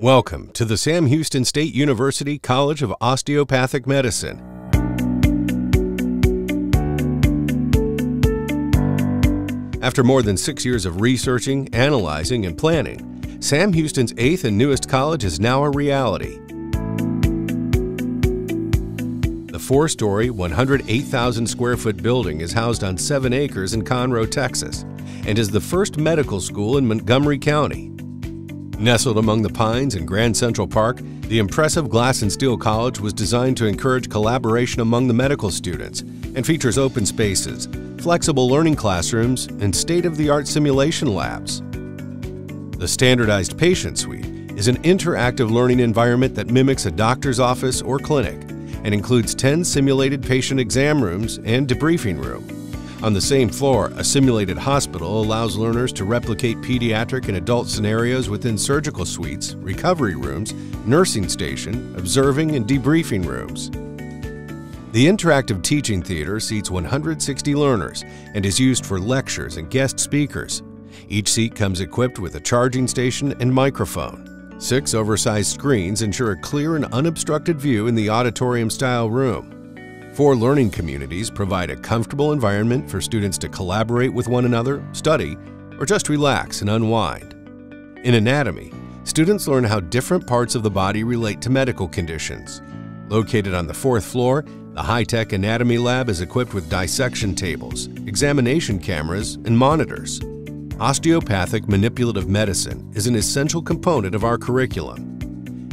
Welcome to the Sam Houston State University College of Osteopathic Medicine. After more than six years of researching, analyzing, and planning, Sam Houston's eighth and newest college is now a reality. The four story, 108,000 square foot building is housed on seven acres in Conroe, Texas, and is the first medical school in Montgomery County. Nestled among the pines in Grand Central Park, the impressive Glass and Steel College was designed to encourage collaboration among the medical students and features open spaces, flexible learning classrooms, and state-of-the-art simulation labs. The standardized patient suite is an interactive learning environment that mimics a doctor's office or clinic and includes 10 simulated patient exam rooms and debriefing room. On the same floor, a simulated hospital allows learners to replicate pediatric and adult scenarios within surgical suites, recovery rooms, nursing station, observing, and debriefing rooms. The interactive teaching theater seats 160 learners and is used for lectures and guest speakers. Each seat comes equipped with a charging station and microphone. Six oversized screens ensure a clear and unobstructed view in the auditorium-style room. Four learning communities provide a comfortable environment for students to collaborate with one another, study, or just relax and unwind. In anatomy, students learn how different parts of the body relate to medical conditions. Located on the fourth floor, the high-tech anatomy lab is equipped with dissection tables, examination cameras, and monitors. Osteopathic manipulative medicine is an essential component of our curriculum.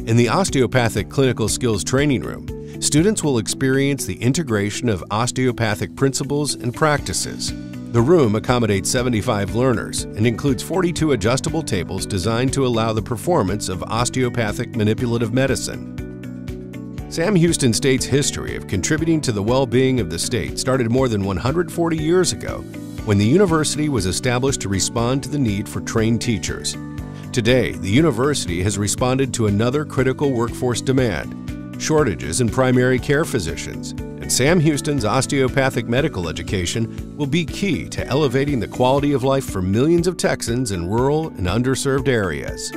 In the Osteopathic Clinical Skills Training Room, students will experience the integration of osteopathic principles and practices. The room accommodates 75 learners and includes 42 adjustable tables designed to allow the performance of osteopathic manipulative medicine. Sam Houston State's history of contributing to the well-being of the state started more than 140 years ago when the university was established to respond to the need for trained teachers. Today, the university has responded to another critical workforce demand shortages in primary care physicians, and Sam Houston's osteopathic medical education will be key to elevating the quality of life for millions of Texans in rural and underserved areas.